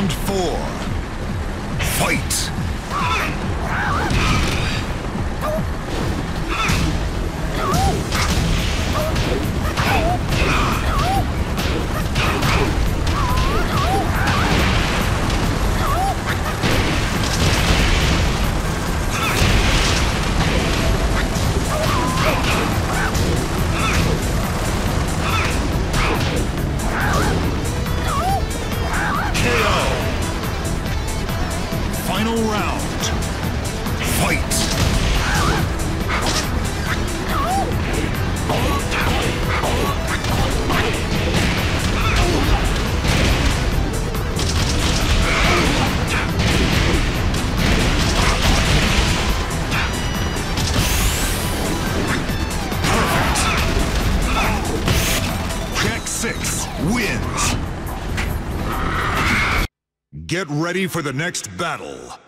Round four. Fight! Final round. Fight! 6 wins. Get ready for the next battle.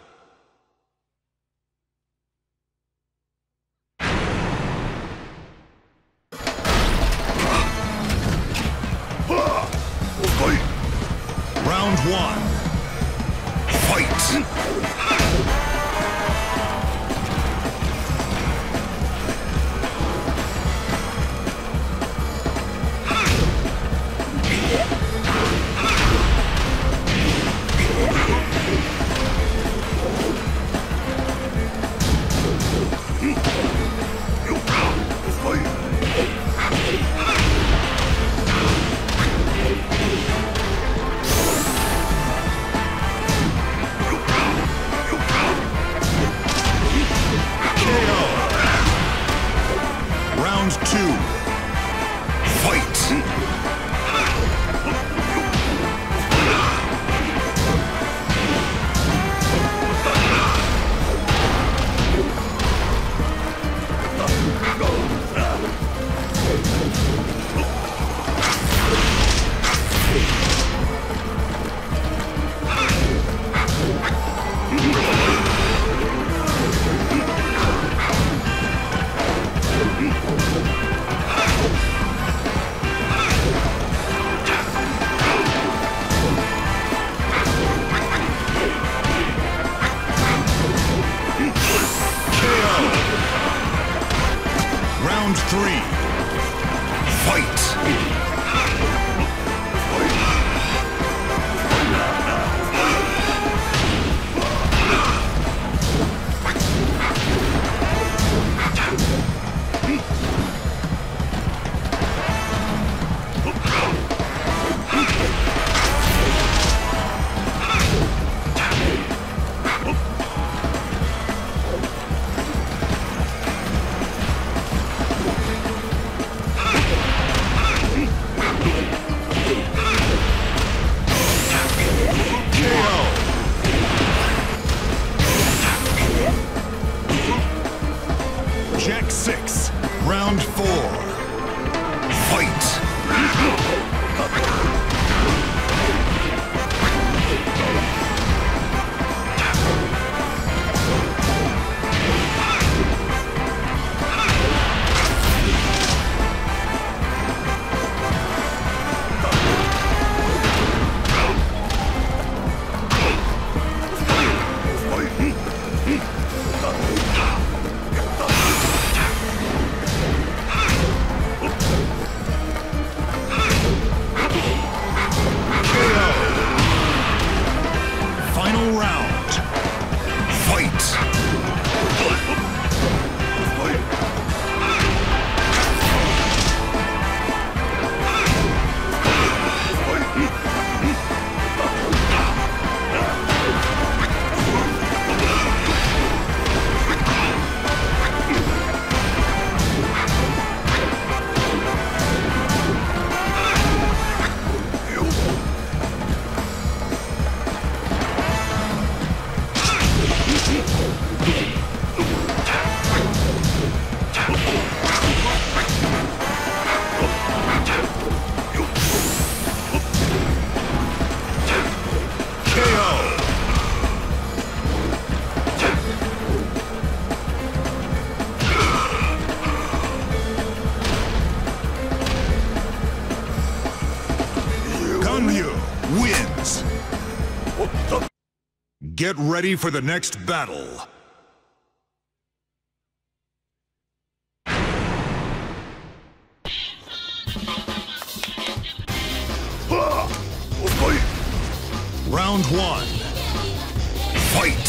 One. Round three. Fight! Get ready for the next battle. Round one. Fight!